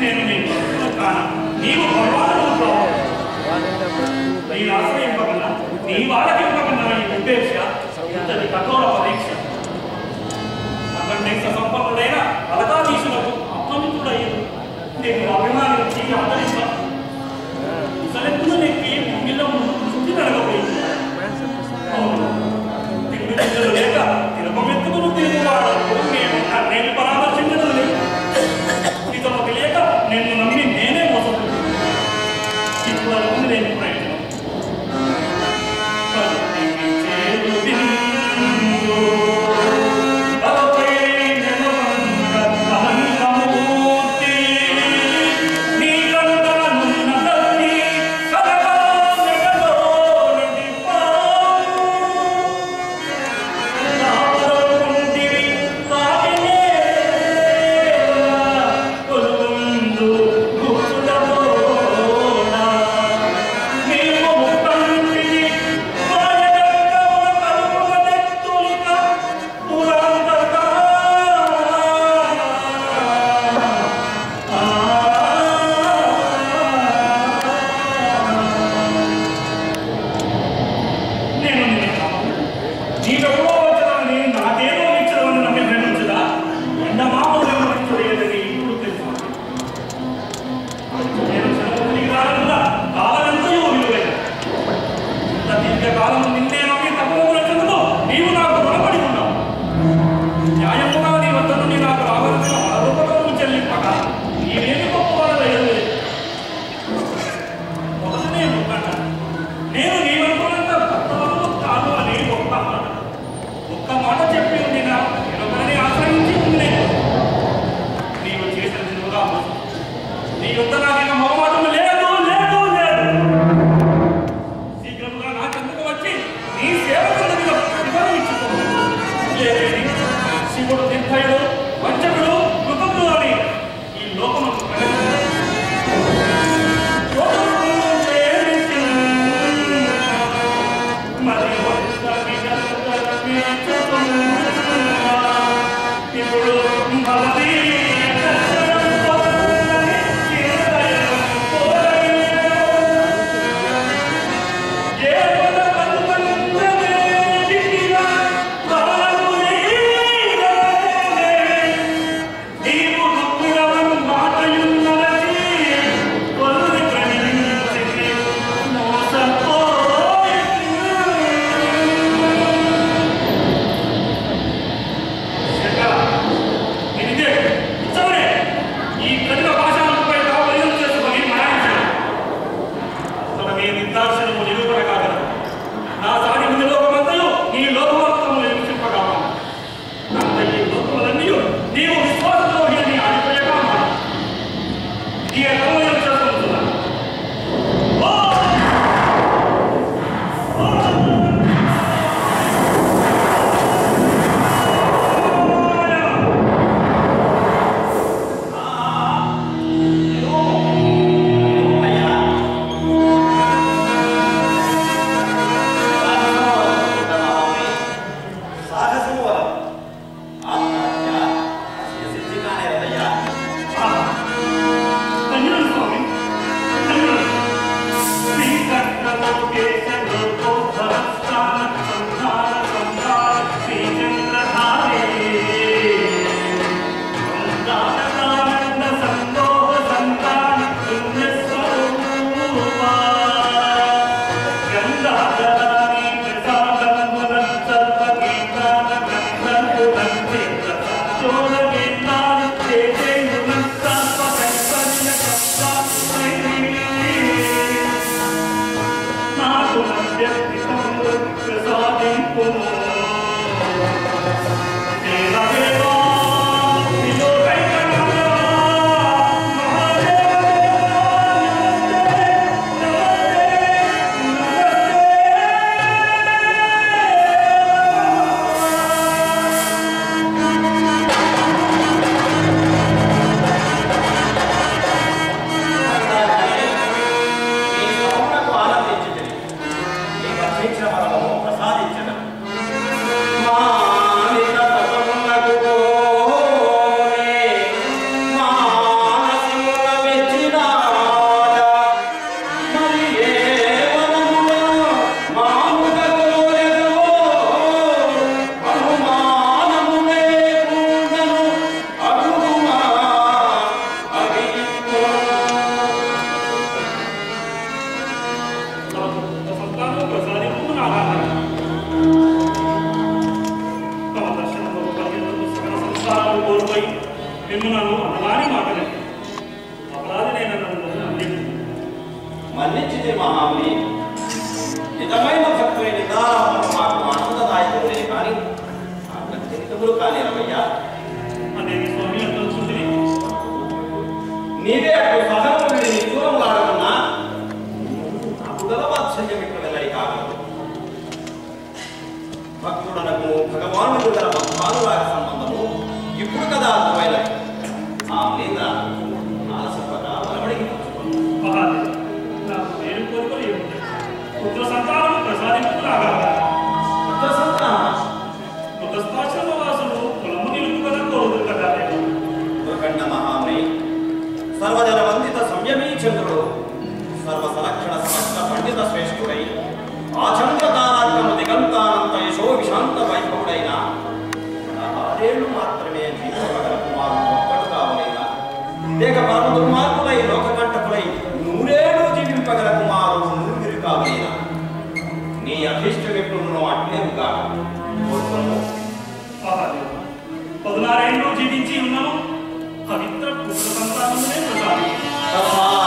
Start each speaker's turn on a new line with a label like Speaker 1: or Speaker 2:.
Speaker 1: నేను నీ భక్తులు కాన నీవు భగవానులతో నేను ఆశ్రయింపకుండా నీ వాళ్ళకింపకుండా నీ ఉద్దేశ ఇంతటి కఠోర పరీక్ష. అక్కడ సంపన్నుడైన అలగాధీశులకు అప్రమితుడయ్యి నేను అభిమానించి ఆదరించాను నేను నీవనుకున్నంత భర్తవను కాదు అనే ఒక్క మాట. ఒక్క మాట చెప్పి ఉండినా నేను ఆశ్రయించి ఉంది నీవు చేసిన నువ్వుగా నీ యుద్ధ నాకైనా మొహమాటం లేదు లేదు లేదు శీఘ్రంగా నా చెందుకు వచ్చి నీ సేవ కిందకు శివుడు నిర్భయుడు Amen. అపరాధి మిమ్మలను అనలాని మాటలు. అపరాధి
Speaker 2: మన్నించితే మహామి నిజమైన భక్తులే నిదానం మాకు ఆనందదాయకులే కానీ కానీ రమయ్యా
Speaker 1: అదేమి స్వామి అంటుంది
Speaker 2: నీవే అటు సహనముడిని దూరములాడకున్నా నాకు గల వాత్సల్యం ఇక్కడ వెళ్ళాలి కాదు భక్తుడనకు భగవానుడు గల భక్తానురాగ సంబంధం. ఇప్పుడు కదా అర్థమైనది ఆ మీద ఆలస్యపద బలబడికి పుచ్చుకుంది.
Speaker 1: మహాదేవ్ నాకు పేరు కోరుకొని ఏముంది పుత్ర సంతానం ప్రసాదింపులాగా
Speaker 2: పుత్ర సంతానమా?
Speaker 1: పుత్రస్పాశ్రమ వాసులు కులము నిలుపు కదా కోరుదు కదా దేవా.
Speaker 2: దుర్గండ మహాముని సర్వజన
Speaker 1: पवित्र पुत्र संतान ने बचा लिया